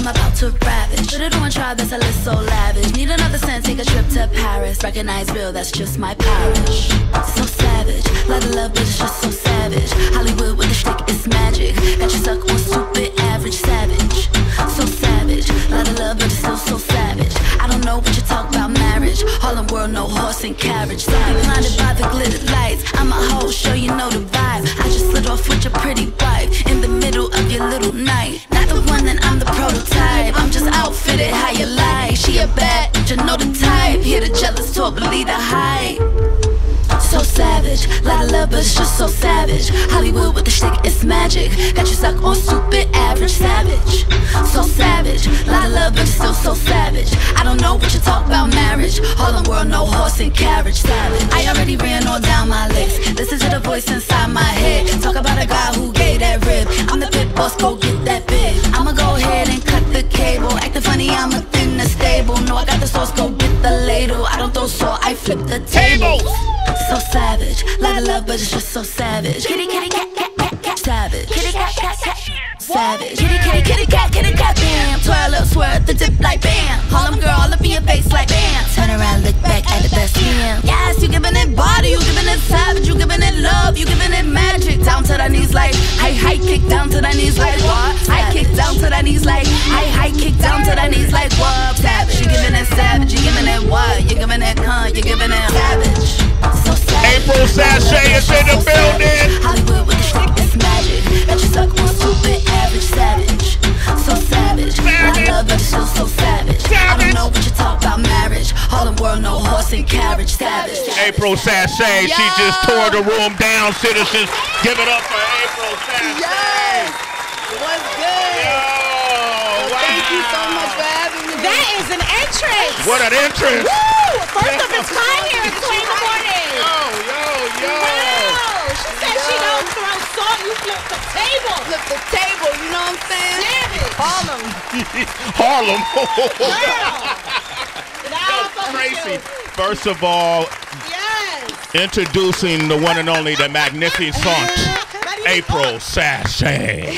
I'm about to ravage. Put it on trial, that's a list so lavish. Need another cent, take a trip to Paris. Recognize real, that's just my parish. So savage, lot of love, but it's just so savage. Hollywood with the stick, it's magic. Got you stuck on stupid, average, savage. So savage, lot of love, but it's still so savage. Don't know what you talk about marriage. Harlem world, no horse and carriage. Blinded by the glittered lights. I'm a hoe, sure you know the vibe. I just slid off with your pretty wife in the middle of your little night. Not the one, then I'm the prototype. I'm just outfitted, how you like. She a bad, you know the type. Hear the jealous talk, believe the hype. So savage, lot of love, but just so savage. Hollywood with the stick, it's magic. Got you stuck on stupid, average, savage. So savage, lot of love, but it's still so savage. I don't know what you talk about marriage. All Harlem world, no horse and carriage, savage. I already ran all down my list. Listen to the voice inside my head. Talk about a guy who gave that rib. I'm the pit boss, go get that bid. I'ma go ahead and cut the cable. Acting funny, I'm I got the sauce, go get the ladle. I don't throw salt, I flip the tables. So savage, lot of love, but it's just so savage. Kitty, kitty, cat, cat, cat, cat, savage. Kitty, cat, cat, cat, savage. Kitty, kitty, kitty, cat, kitty, cat, bam. Twirl up, swerve the dip like bam. Harlem girl, all up in your face like bam. Turn around, look back at the best man. Yes, you giving it body, you giving it savage, you giving it love, you giving it magic. Down to the knees like, high, high kick down to the knees like what? High kick down to the knees like, high, high kick down to the knees like what? Savage, you giving it savage, you giving it what? You giving it cunt, you giving it savage. So savage. Apryl Sashay is in the building. Hollywood with the stick is magic. Apryl Sashay, she just tore the room down. Citizens, give it up for Apryl Sashay. Yes. What's good? Yo, wow. Thank you so much for having me. That is an entrance. What an entrance. Woo! First of its kind here at Sway in the morning. Yo, yo, yo. Wow! She said she don't throw salt, you flip the table. Flip the table, you know what I'm saying? Savage. Harlem. Harlem. Girl. Now I'm so Tracy, first of all, Yes. Introducing the one and only, the magnificent Apryl Sashay.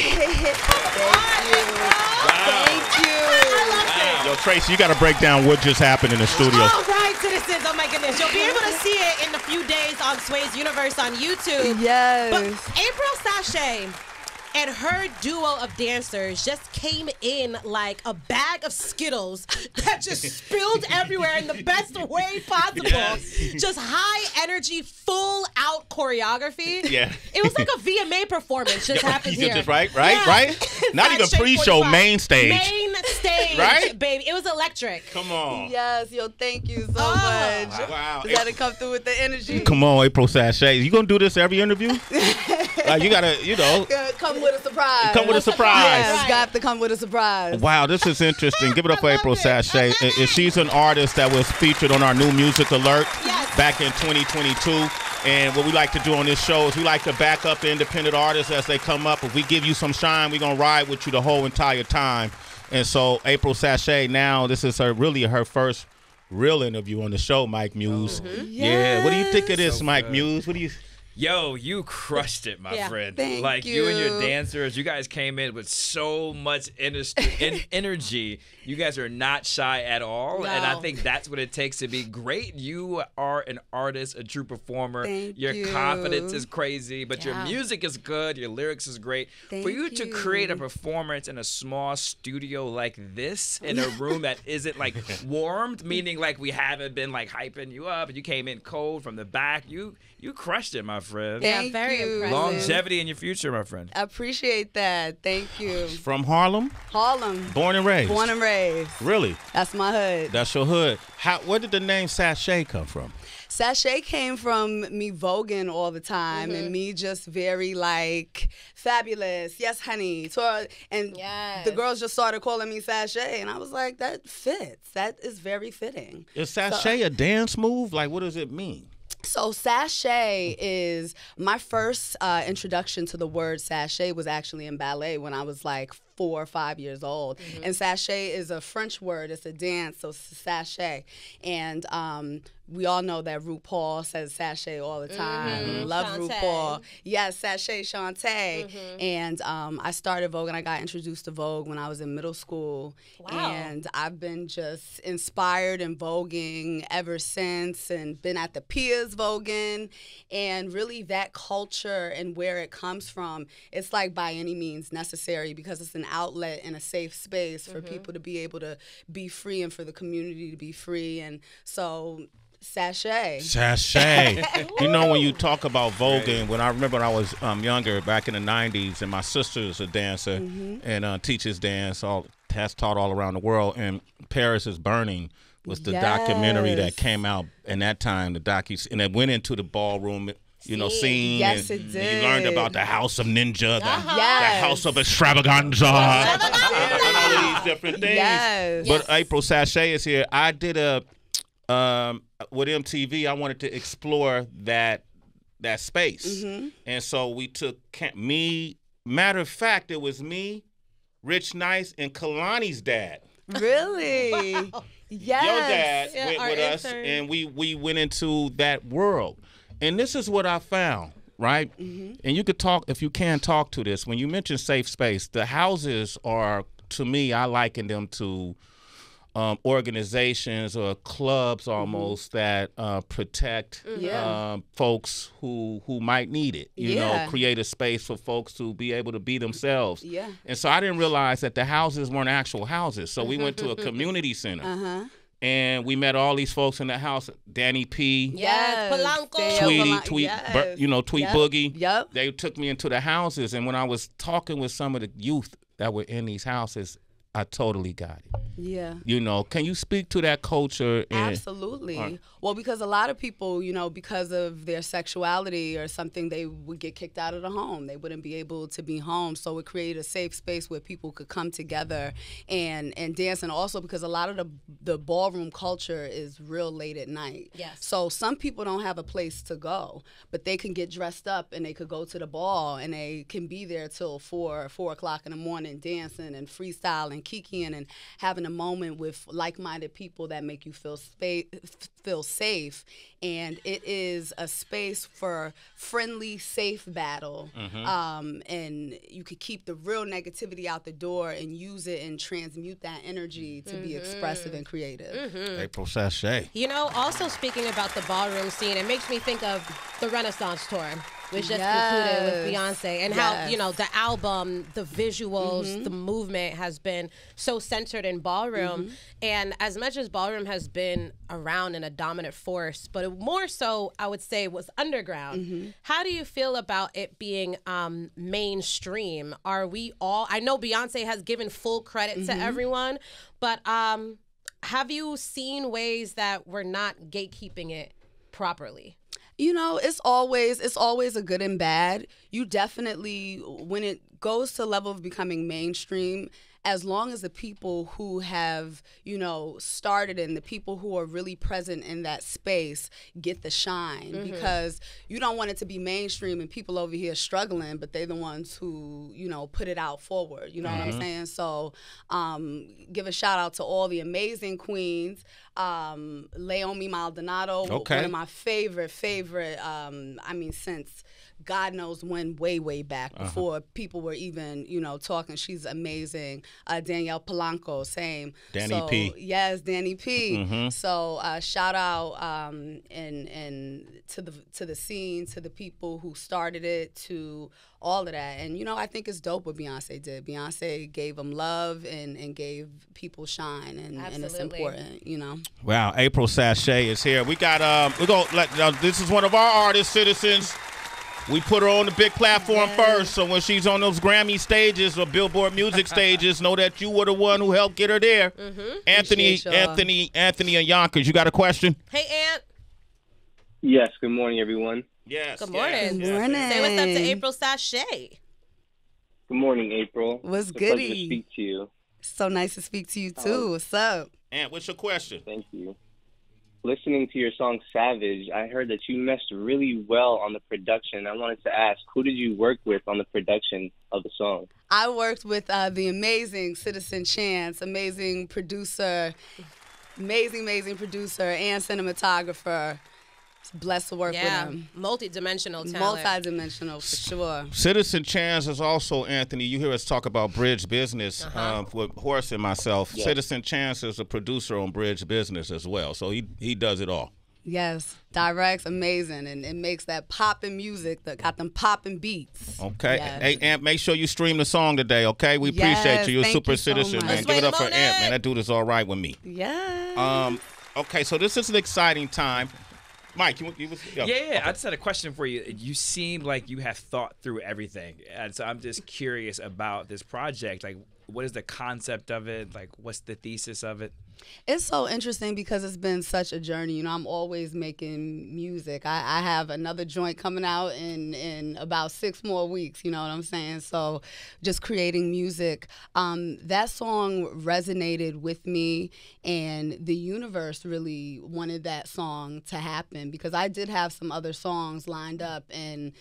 Thank you. Yo, Tracy, you got to break down what just happened in the studio. All right, citizens. Oh my goodness. You'll be able to see it in a few days on Sway's Universe on YouTube. Yes. But Apryl Sashay and her duo of dancers just came in like a bag of Skittles that just spilled everywhere in the best way possible. Just high energy, full out choreography. Yeah. It was like a VMA performance just happened You here. just right, right, Yeah. right? Not even pre-show, main stage. Main stage, Right? baby. It was electric. Come on. Yes, yo, thank you so Oh. much. Wow. You gotta come through with the energy. Come on, Apryl Sashay. You gonna do this every interview? Like you gotta, you know, Come with a surprise. come with a surprise. Yes, got to come with a surprise. Wow, this is interesting. Give it up for Apryl it. Sashay. I She's an artist that was featured on our new music alert Yes. back in 2022. And what we like to do on this show is we like to back up the independent artists as they come up. If we give you some shine, we're gonna ride with you the whole entire time. And so Apryl Sashay, now this is her really her first real interview on the show, Mike Muse. Mm-hmm. Yeah. What do you think of this, Mike Muse? What do you Yo, you crushed it, my Yeah. friend. Thank like you. and your dancers, you guys came in with so much en- energy. You guys are not shy at all, and I think that's what it takes to be great. You are an artist, a true performer. Thank your you. confidence is crazy, but your music is good. Your lyrics is great. For Thank you to create a performance in a small studio like this, in a room that isn't like warmed, meaning like we haven't been like hyping you up, and you came in cold from the back. You you crushed it, my friend. Yeah, Thank very you. impressive. Longevity in your future, my friend. I appreciate that. Thank you. from Harlem? Harlem. Born and raised. Born and raised. Really? That's my hood. That's your hood. How where did the name Sashay come from? Sashay came from me voguing all the time Mm-hmm. and me just very like fabulous. Yes, honey. So and Yes. the girls just started calling me Sashay and I was like, that fits. That is very fitting. Is sashay a dance move? Like, what does it mean? So sashay is my first uh, introduction to the word sashay was actually in ballet when I was like four or five years old. Mm-hmm. And sashay is a French word. It's a dance, so sashay. And um, we all know that RuPaul says sashay all the time. Love Mm-hmm. Shantay. RuPaul. Yes, sashay Shantay. Mm-hmm. And um, I started Vogue and I got introduced to Vogue when I was in middle school. Wow. And I've been just inspired in voguing ever since and been at the Piers voguing. And really that culture and where it comes from, it's like by any means necessary because it's an outlet and a safe space for people to be able to be free and for the community to be free. And so sashay. Sashay. you know when you talk about voguing, when I remember when I was um, younger, back in the '90s, and my sister is a dancer Mm-hmm. and uh, teaches dance, all has taught all around the world. And Paris is Burning was the documentary that came out in that time. The docu and it went into the ballroom. You know, Scene. scene. Yes, and it You learned about the House of Ninja, the, the Yes. House of Xtravaganza, and all of these different things. Yes. But Apryl Sashay is here. I did a um, with MTV. I wanted to explore that that space, Mm-hmm. and so we took me. Matter of fact, it was me, Rich Nice, and Kalani's dad. Really? Yes. Your dad Yeah, went with us, and we we went into that world. And this is what I found, right? Mm-hmm. And you could talk if you can talk to this. When you mention safe space, the houses are to me, I liken them to um, organizations or clubs almost that uh, protect Mm-hmm. Yeah. um, folks who who might need it. You Yeah. know, create a space for folks to be able to be themselves. Yeah. And so I didn't realize that the houses weren't actual houses. So we went to a community center Uh-huh. And we met all these folks in the house. Danny P, Yes, Polanco. Daniel Tweety, Tweet, yes. Bur- you know, Tweet Yep. Boogie. Yep. They took me into the houses, and when I was talking with some of the youth that were in these houses, I totally got it. Yeah. You know, can you speak to that culture? And, Absolutely. Right. Well, because a lot of people, you know, because of their sexuality or something, they would get kicked out of the home. They wouldn't be able to be home. So it created a safe space where people could come together and and dance. And also because a lot of the the ballroom culture is real late at night. Yes. So some people don't have a place to go, but they can get dressed up and they could go to the ball and they can be there till four four o'clock in the morning dancing and freestyling, kikiing, and having a moment with like-minded people that make you feel space feel safe. And it is a space for friendly, safe battle. Um, and you could keep the real negativity out the door and use it and transmute that energy to be expressive and creative. Apryl Sashay. You know, also speaking about the ballroom scene, it makes me think of the Renaissance tour, which just concluded with Beyonce, and how you know the album, the visuals, the movement has been so centered in ballroom. And as much as ballroom has been around and a dominant force, but more so, I would say, was underground. How do you feel about it being um, mainstream? Are we all? I know Beyonce has given full credit to everyone, but um, have you seen ways that we're not gatekeeping it properly? You know, it's always it's always a good and bad. You definitely when it goes to level of becoming mainstream, as long as the people who have, you know, started and the people who are really present in that space get the shine because you don't want it to be mainstream and people over here struggling, but they're the ones who, you know, put it out forward. You know what I'm saying? So um, give a shout out to all the amazing queens. Um, Leiomy Maldonado, Okay. one of my favorite, favorite, um, I mean, since God knows when, way, way back, Uh-huh. before people were even, you know, talking. She's amazing. Uh, Danielle Polanco, same. Danny so, P. Yes, Danny P. Mm-hmm. So uh, shout out um, and and to the to the scene, to the people who started it, to all of that. And you know, I think it's dope what Beyonce did. Beyonce gave them love and and gave people shine, and, and it's important. You know. Wow, Apryl Sashay is here. We got um, we go. Let, uh, this is one of our artists, citizens. We put her on the big platform first, so when she's on those Grammy stages or Billboard music stages, know that you were the one who helped get her there. Mm-hmm. Anthony, Appreciate y'all. Anthony, Anthony, and Yonkers. You got a question? Hey, Aunt. Yes, good morning, everyone. Yes. Good morning. Good morning. Say what's up to Apryl Sashay. Good morning, Apryl. What's it's a pleasure goody? to speak to you. So nice to speak to you too. Um, what's up? Ant, what's your question? Thank you. Listening to your song Savage, I heard that you messed really well on the production. I wanted to ask, who did you work with on the production of the song? I worked with uh, the amazing Citizen Chance, amazing producer, amazing, amazing producer and cinematographer. Blessed to work Yeah, with him. multi-dimensional talent. Multi-dimensional for sure. Citizen Chance is also Anthony. You hear us talk about Bridge Business um, with Horace and myself. Citizen Chance is a producer on Bridge Business as well, so he he does it all. Yes, directs amazing, and it makes that popping music that got them popping beats. Okay. Yes. Hey, Amp, make sure you stream the song today, okay? We appreciate you. You're a super you citizen, much. man. Let's Give it up for a Amp, man. That dude is all right with me. Yeah. Um, okay, so this is an exciting time. Mike, you, you was Yeah, yeah. I just had a question for you. You seem like you have thought through everything, and so I'm just curious about this project. Like, what is the concept of it? Like, what's the thesis of it? It's so interesting because it's been such a journey. You know, I'm always making music. I, I have another joint coming out in in about six more weeks. You know what I'm saying? So, just creating music. Um, that song resonated with me, and the universe really wanted that song to happen because I did have some other songs lined up and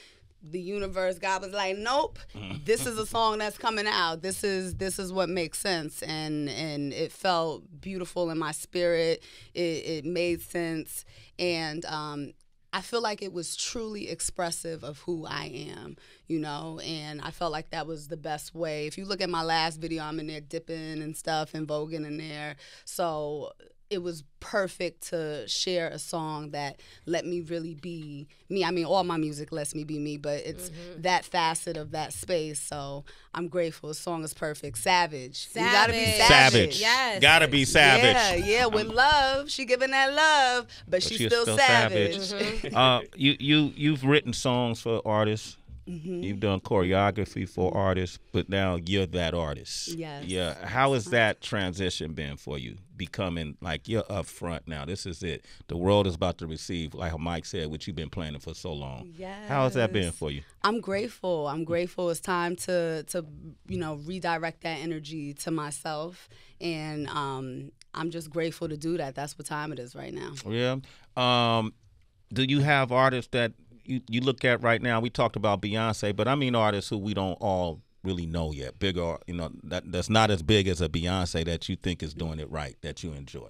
the universe god was like nope this is a song that's coming out. This is this is what makes sense. And and it felt beautiful in my spirit. It, it made sense. And um I feel like it was truly expressive of who I am, you know, and I felt like that was the best way. If you look at my last video, I'm in there dipping and stuff and voguing in there. So it was perfect to share a song that let me really be me. I mean, all my music lets me be me, but it's that facet of that space. So I'm grateful. The song is perfect. Savage. You gotta be Savage. savage. Savage. Yes. Gotta be savage. Yeah, yeah, with love. She giving that love, but, she's she is still, still savage. Mm-hmm. uh, you you you've written songs for artists. Mm-hmm. You've done choreography for artists, but now you're that artist. Yes. Yeah. How has that transition been for you? Becoming like you're up front now. This is it. The world is about to receive, like Mike said, what you've been planning for so long. How has that been for you? I'm grateful. I'm grateful. It's time to to you know redirect that energy to myself, and um, I'm just grateful to do that. That's what time it is right now. Yeah. Um, do you have artists that you, you look at right now? We talked about Beyonce, but I mean artists who we don't all really know yet. Bigger, you know, that that's not as big as a Beyonce that you think is doing it right, that you enjoy.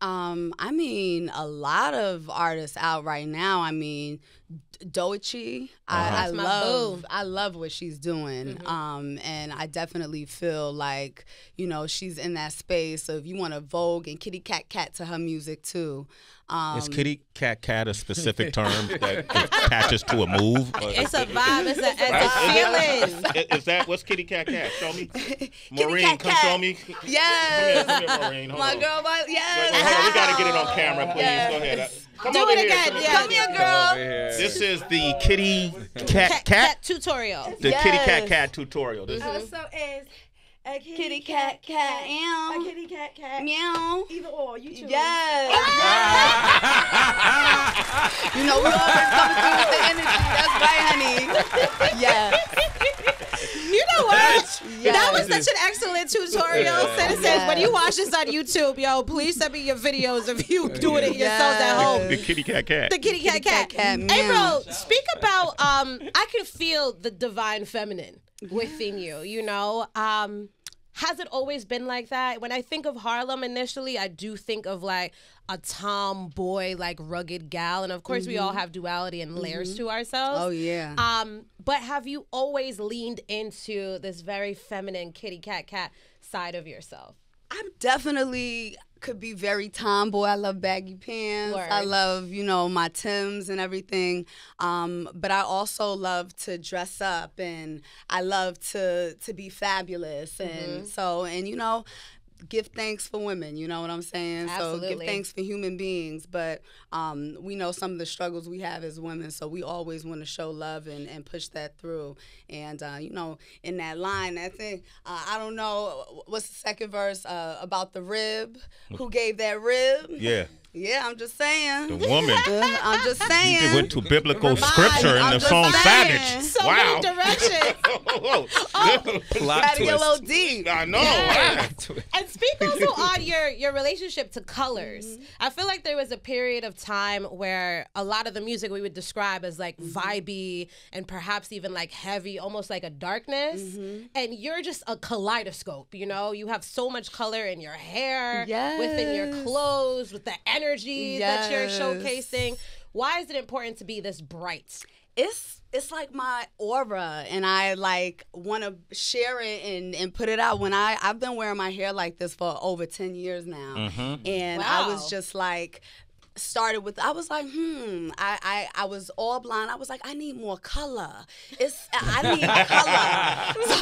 Um, I mean, a lot of artists out right now. I mean, D- Doechii. I, I That's my love. boo. I love what she's doing. Um, and I definitely feel like you know she's in that space of you want to vogue and kitty cat cat to her music too. Um, Is kitty cat cat a specific term that attaches to a move? It's a vibe. It's a, it's a feeling. is, is that what's kitty cat cat? Show me. Maureen, cat come cat. show me. Yes. Come here, come here, Maureen. Hold My on. girl, my, yes. Wait, wait, hold on. We got to get it on camera, please. Yes. Go ahead. Uh, Come Do over it here. again, Come yeah. Come here, girl. This is the kitty cat cat. tutorial. The kitty cat cat tutorial. This oh, is Also is a kitty, Kitty cat cat. a Meow. kitty cat cat. Meow. Either or, you choose. Yes. Ah! you know, we always coming through with the energy. That's right, honey. Yes. You know what? Yes. That was such an excellent tutorial. Citizens, Yes. when you watch this on YouTube, yo, please send me your videos of you doing it yourselves at home. the kitty cat cat. The kitty cat Kitty cat. cat cat, meow. Apryl, speak about um I can feel the divine feminine within you, you know? Um has it always been like that? When I think of Harlem initially, I do think of like a tomboy, like rugged gal. And of course, we all have duality and layers to ourselves. Oh, yeah. Um, but have you always leaned into this very feminine kitty cat cat side of yourself? I'm definitely could be very tomboy. I love baggy pants. I love, you know, my Tims and everything. Um, but I also love to dress up and I love to to be fabulous. And so and you know, give thanks for women, you know what I'm saying? So give thanks for human beings. But um, we know some of the struggles we have as women, so we always want to show love and, and push that through. And uh, you know, in that line, that thing, uh, I don't know what's the second verse uh, about the rib. Who gave that rib? Yeah. Yeah, I'm just saying. The woman. Uh, I'm just You saying. went to biblical Remind- scripture in I'm the song saying. Savage. So wow. many directions. Oh, Plot Gotta get a little twist. deep. I know. Yes. right? And speak also on your your relationship to colors. Mm-hmm. I feel like there was a period of time where a lot of the music we would describe as like Mm-hmm. vibey and perhaps even like heavy, almost like a darkness. Mm-hmm. And you're just a kaleidoscope. You know, you have so much color in your hair, yes. within your clothes, with the energy that you're showcasing. Why is it important to be this bright? it's it's like my aura and I like want to share it and, and put it out. When I I've been wearing my hair like this for over 10 years now. Mm-hmm. And I was just like started with I was like hmm I, I I was all blind. I was like I need more color. It's I need color. So,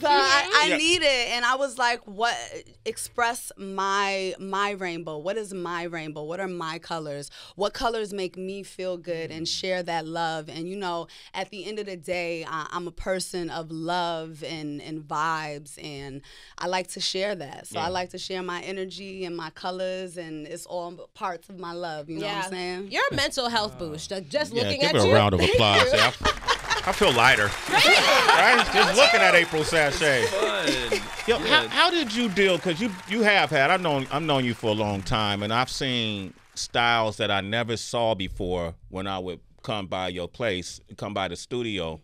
so I, I Yeah. need it. And I was like what express my my rainbow. What is my rainbow? What are my colors? What colors make me feel good and share that love? And you know at the end of the day I, I'm a person of love and and vibes and I like to share that. So I like to share my energy and my colors and it's all parts of my love you know what I'm saying You're a mental health boost. Like, Just Yeah, looking give at her a round of applause. Yeah, I, I feel lighter. right? Just looking at Apryl Sashay. Fun. Yo, how, how did you deal? Because you you have had I've known I've known you for a long time, and I've seen styles that I never saw before when I would come by your place, come by the studio,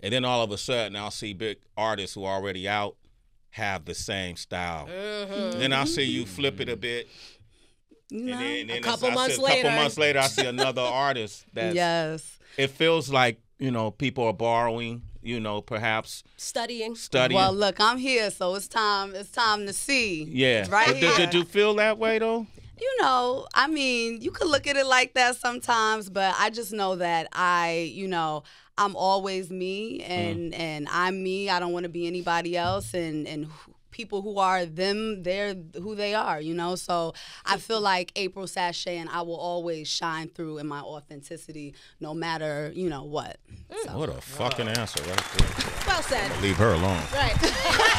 and then all of a sudden I'll see big artists who are already out have the same style. Mm-hmm. Then I'll see you flip it a bit. You And then, and then couple I see- months a couple later. months later, I see another artist that yes it feels like you know people are borrowing, you know, perhaps Studying. studying. well look I'm here so it's time it's time to see yeah, right But here. did you feel that way though? you know, I mean, you could look at it like that sometimes, but I just know that I, you know, I'm always me and mm. and I'm me. I don't want to be anybody else and and people who are them, they're who they are, you know? So I feel like Apryl Sashay and I will always shine through in my authenticity no matter, you know, what. So. What a fucking answer right there. Well said. Leave her alone. Right.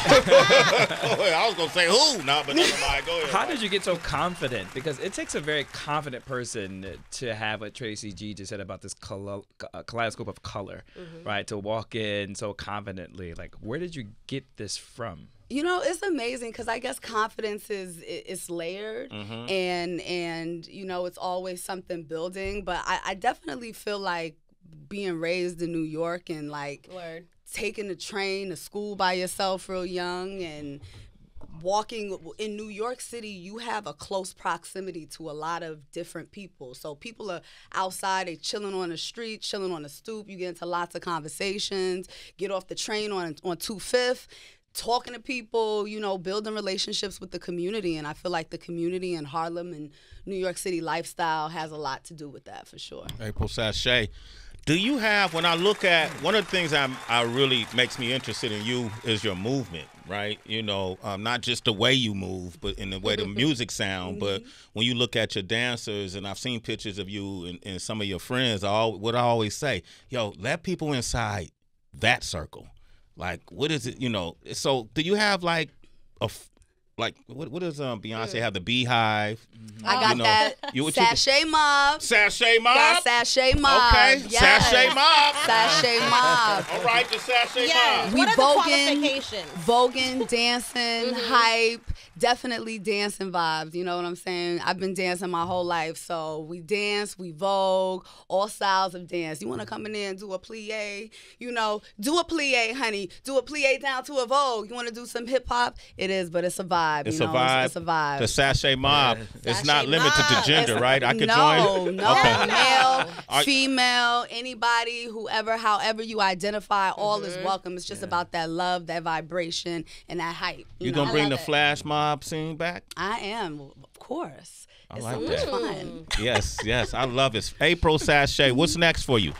I was gonna say who, nah, but never mind. Go ahead. How did you get so confident? Because it takes a very confident person to have what Tracy G just said about this uh, kaleidoscope of color, right? To walk in so confidently. Like, where did you get this from? You know, it's amazing because I guess confidence is i- it's layered, Mm-hmm. and and you know it's always something building. But I, I definitely feel like being raised in New York and like Word. taking the train to school by yourself real young and walking in New York City, you have a close proximity to a lot of different people. So people are outside, they chilling on the street, chilling on the stoop. You get into lots of conversations. Get off the train on on two fifth. Talking to people, you know, building relationships with the community. And I feel like the community in Harlem and New York City lifestyle has a lot to do with that for sure. Apryl Sashay. Do you have when I look at one of the things I'm I really makes me interested in you is your movement, right? You know, um, not just the way you move, but in the way the music sound. But when you look at your dancers, and I've seen pictures of you and, and some of your friends, I al- what I always say, yo, let people inside that circle. Like, what is it? You know, so do you have like a like what what does um Beyonce have the beehive? I got You know, that you- what you- mob. Sashay mob. Got sashay mob. Okay, Yes. sashay mob. Sashay mob. All right, the sashay Yeah. mob. We what are the voguing, qualifications? voguing, dancing, Mm-hmm. hype, definitely dancing vibes. You know what I'm saying? I've been dancing my whole life, so we dance, we vogue, all styles of dance. You want to come in there and do a plie? You know, do a plie, honey. Do a plie down to a vogue. You want to do some hip hop? It is, but it's a vibe. It's you a know? vibe. It's, it's a vibe. The sashay mob. It's not Sashay limited to mob. gender, right? I could no, join. No, Okay. male, Are- female, anybody, whoever, however you identify, all is mm-hmm. welcome. It's just about that love, that vibration, and that hype. You, You know? gonna bring the I it. flash mob scene back? I am, of course. I it's like so much fun. Yes, yes. I love it. Apryl Sashay. What's next for you?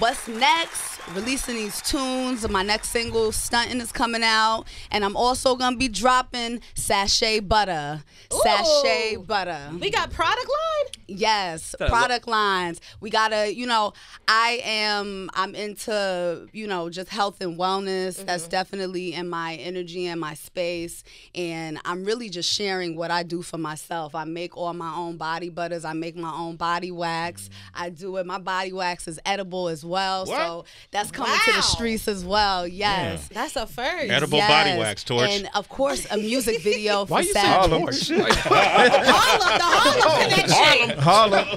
What's next? Releasing these tunes. My next single, Stunting, is coming out. And I'm also going to be dropping Sashay Butter. Sashay Ooh. Butter. We got product line. Yes, product lines. We gotta, you know, I am, I'm into, you know, just health and wellness. That's mm-hmm. definitely in my energy and my space. And I'm really just sharing what I do for myself. I make all my own body butters. I make my own body wax. I do it. My body wax is edible as well. What? So that's coming to the streets as well. Yes. That's a first. Edible body wax, Torch. And of course, a music video for Why you Savage. torch? Harlem, the Harlem connection.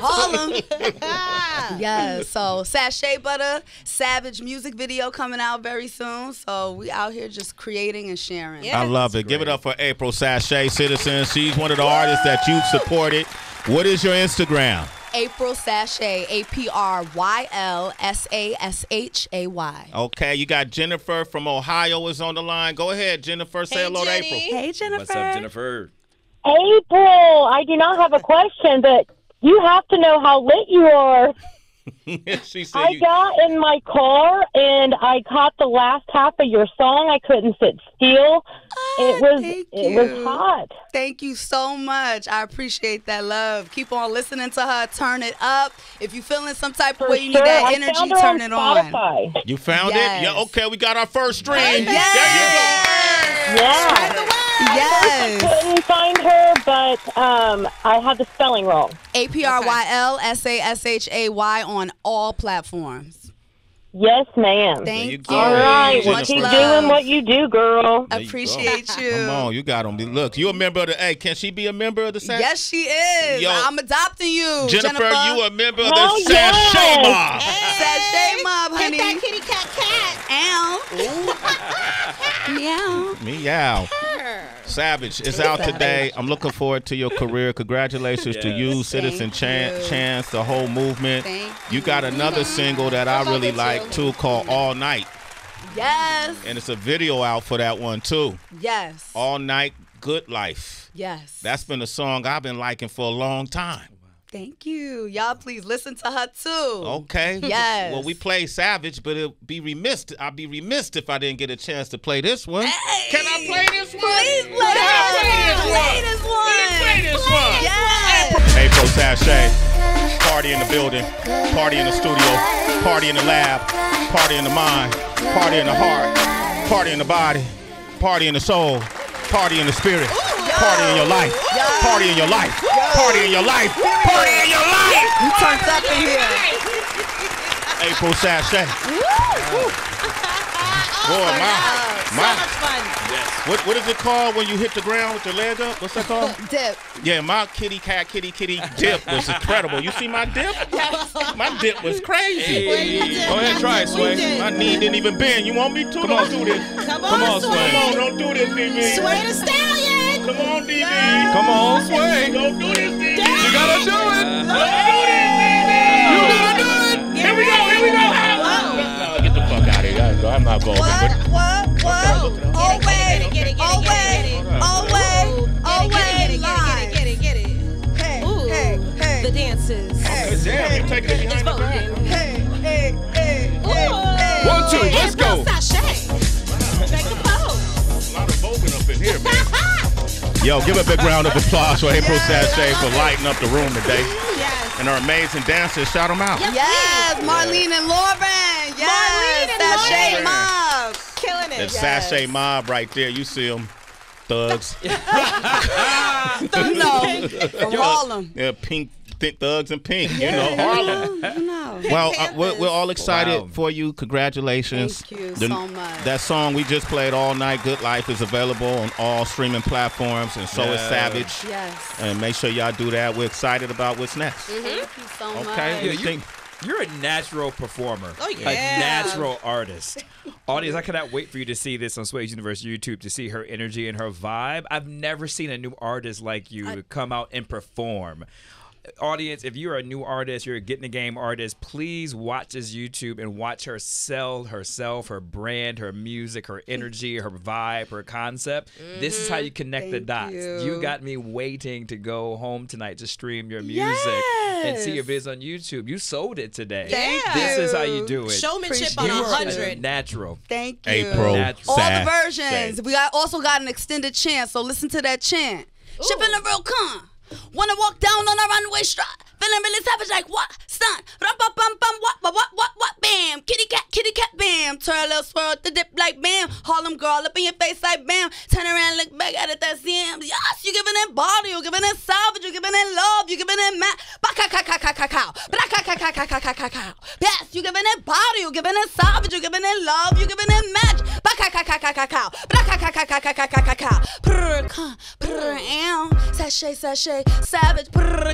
Harlem. Harlem. yeah, so Sashay Butter, Savage music video coming out very soon. So we out here just creating and sharing. Yeah. I love it. Give it up for Apryl Sashay, citizen. She's one of the artists that you've supported. What is your Instagram? Apryl Sashay, A P R Y L S A S H A Y. Okay, you got Jennifer from Ohio is on the line. Go ahead, Jennifer. Say Hey, hello Jenny. to Apryl. Hey Jennifer. What's up, Jennifer? Apryl, I do not have a question, but you have to know how lit you are. she said I you, got in my car and I caught the last half of your song. I couldn't sit still. It ah, was thank it was hot. Thank you so much. I appreciate that love. Keep on listening to her. Turn it up. If you feeling some type of way, you sure. need that I energy, found turn on it on. Spotify. you found Yes. it? Yeah, okay, we got our first stream. Yes. Yeah. Yes. Couldn't find her, but um, I had the spelling wrong. A P R Y L S A S H A Y on all platforms. Yes, ma'am. Thank you you. go. All right, well, keep love. doing what you do, girl. There. Appreciate you. Come on, you got them. Look, you a member of the. Hey, can she be a member of the? Sac- Yes, she is. Yo. I'm adopting you, Jennifer, Jennifer. you a member of Oh, the Sashay yes. Mob. Sashay mob, Hit honey. that kitty cat cat. Ow. Meow. Meow. Savage is out today. I'm looking forward to your career. Congratulations to you, Citizen Thank Chan- you. Chance, the whole movement. Thank You got another single that I really like too called All Night. Yes. And it's a video out for that one too. Yes. All Night Good Life. Yes. That's been a song I've been liking for a long time. Thank you. Y'all please listen to her too. Okay. Yes. Well, we play Savage, but it'd be remiss. I'd be remiss if I didn't get a chance to play this one. Can I play this one? Please play Can I this play one. this Play this Let me play this one. Yes. Apryl Sashay. Party in the building. Party in the studio. Party in the lab. Party in the mind. Party in the heart. Party in the body. Party in the soul. Party in the spirit. Party in your life. Party in your life. Party in your life. Party in your life. You turned up in here. Apryl Sashay. Boy, my, So my, much fun. what, what is it called when you hit the ground with your leg up? What's that called? Dip. Yeah, my kitty cat, kitty kitty dip was incredible. You see my dip? My dip was crazy. Go ahead, try it, Sway. My knee didn't even bend. You want me to? Come on, do this. Come on, Come on, Sway. Sway. Come on, don't do this, DB. Sway the stallion. Come on, DB. Come on, Sway. Don't do this, DB. You gotta do it. Don't do this, I'm not going. What? What? What? Oh wait. Get it, get it, Oh get it, wait. get it. Oh wait. Oh Get it, wait. get it, get it, get it, get it, Hey. get it. Ooh, Hey. Hey. the dances. Damn, you taking it behind the back. voguing. Hey. Hey. Hey. Hey. Ooh. One, two, let's go. Apryl Sashay. Take the pose. A lot of voguing up in here, man. Yo, give a big round of applause for Apryl Sashay for lighting up the room today. Yes. And our amazing dancers, shout them out. Yes, Marlene and Lauren. Yes, Marlene and Sashay Mob. Killing it. That it. Sashay mob right there, you see them. Thugs. You know, from Harlem. Yeah, pink th- thugs and pink. You know, Harlem. You know. Well, uh, we're, we're all excited Wow. for you. Congratulations. Thank you The- so much. That song we just played all night, Good Life, is available on all streaming platforms, and so is Savage. Yes. And make sure y'all do that. We're excited about what's next. Thank you so much. Okay. Yeah, You you- think- You're a natural performer. Oh, A natural artist. Audience, I cannot wait for you to see this on Sway's Universe YouTube to see her energy and her vibe. I've never seen a new artist like you come out and perform. Audience, if you're a new artist, you're a get in the game artist, please watch this YouTube and watch her sell herself, her brand, her music, her energy, her vibe, her concept. This is how you connect the Mm-hmm. Dots. You. you. got me waiting to go home tonight to stream your music. and see your videos on YouTube. You sold it today. Thank This is how you you. do it. Showmanship Appreciate on you a are hundred. natural. Thank you. Apryl Natural. All the Sashay. versions. We got also got an extended chant, so listen to that chant. Shipping the real con. Wanna walk down on a runway strut. Feeling really savage like what? Stunt. Rum bum bum bum what what what what bam. Kitty cat, kitty cat, bam. Twirl little swirl the dip like bam. Harlem girl up in your face like bam. Turn around, look back at it, that's him. Yes, you're giving that body, you're giving that salvage, you're giving that love, you're giving that mat. Baka ka ka ka ka cow. Baka ka ka ka ka ka ka cow. Yes, you're giving that body, you're giving that salvage, you're giving that love, you're giving that match. Baka ka ka ka ka cow. Baka ka ka ka ka ka ka ka cow. Prr, prr, am. Sashay, sashay, savage. Prr,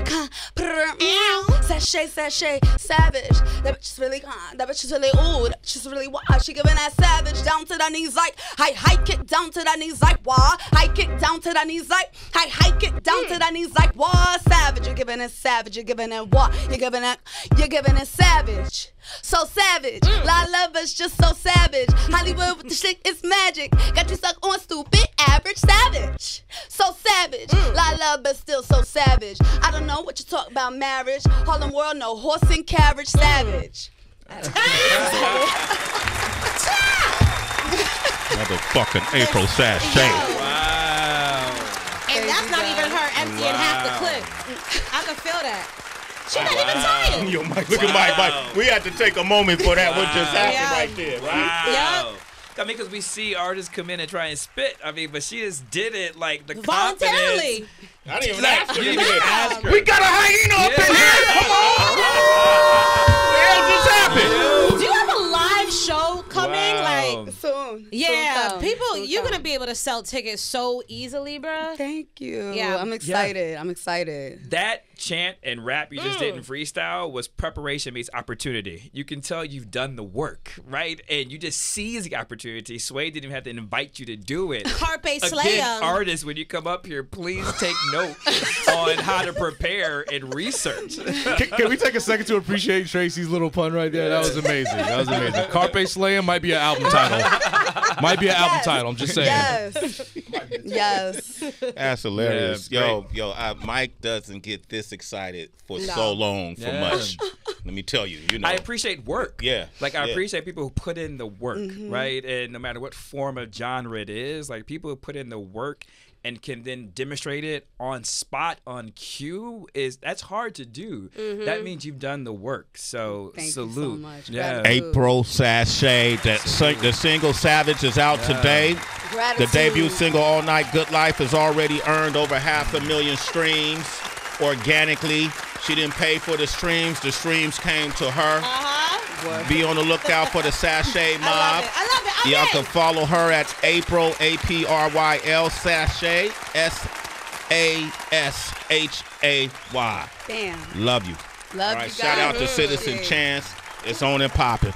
prr, ow. Sashay sashay savage. That bitch is really con. That bitch is really ooh. That bitch is really wild. She giving that savage down to the knees like I hike it down to the knees like wah. Hike it down to the knees like I hike it down to the knees like wah. Savage. You're giving it savage. You're giving it what? You're giving it. You're giving it savage. So savage. Mm. La lovers just so savage. Hollywood with the shit is magic. Got you stuck on stupid average savage. So savage. Mm. La love but still so savage. I don't know what you talk about marriage. Harlem world no horse and carriage savage. Motherfucking Apryl Sashay. Wow. And that's not even her emptying half the clip. I can feel that. She's not even tired. Yo, Mike, look at Mike. Mike, we had to take a moment for that. What just happened Yeah. right there, right? Wow. I mean, because we see artists come in and try and spit. I mean, but she just did it like the Voluntarily. confidence. I didn't even Like, ask her. you didn't even ask her. We got a hyena up in here. Come on. Soon you're come. gonna be able to sell tickets so easily, bruh. Thank you. Yeah. I'm excited. I'm excited. That chant and rap you just did in mm. freestyle was preparation meets opportunity. You can tell you've done the work, right? And you just seize the opportunity. Sway didn't even have to invite you to do it. Carpe Again, artists, when you come up here, please take note on how to prepare and research. Can, can we take a second to appreciate Tracy's little pun right there? That was amazing. That was amazing. Carpe Slam might be an album title. Might be an album title. I'm just saying. Yes. yes. That's hilarious. Yeah, yo, yo, uh, Mike doesn't get this excited for No. so long for Yeah. much. Let me tell you, you know. I appreciate work. Yeah, Like I yeah. appreciate people who put in the work, right? And no matter what form of genre it is, like people who put in the work and can then demonstrate it on spot on cue is that's hard to do. That means you've done the work. So Thank you so salute. much. Yeah. Apryl Sashay. That sing- the single Savage is out today. The debut single All Night Good Life has already earned over half a million streams organically. She didn't pay for the streams. The streams came to her. Uh-huh. Be on the lookout for the Sashay I Mob. love it. I love it. Okay. Y'all can follow her at Apryl A P R Y L Sashay S A S H A Y. Bam. Love you. Love All right, you guys. shout out to Citizen Appreciate. Chance. It's on and popping.